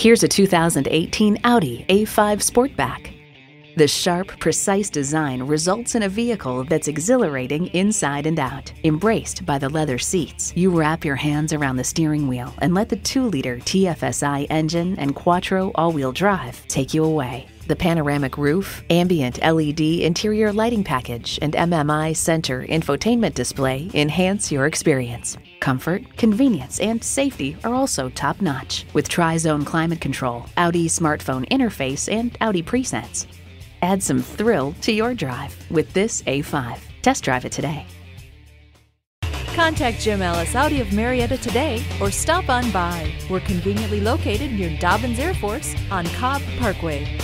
Here's a 2018 Audi A5 Sportback. The sharp, precise design results in a vehicle that's exhilarating inside and out. Embraced by the leather seats, you wrap your hands around the steering wheel and let the 2-liter TFSI engine and Quattro all-wheel drive take you away. The panoramic roof, ambient LED interior lighting package, and MMI center infotainment display enhance your experience. Comfort, convenience, and safety are also top notch with Tri Zone climate control, Audi smartphone interface, and Audi pre sense. Add some thrill to your drive with this A5. Test drive it today. Contact Jim Ellis Audi of Marietta today or stop on by. We're conveniently located near Dobbins Air Force on Cobb Parkway.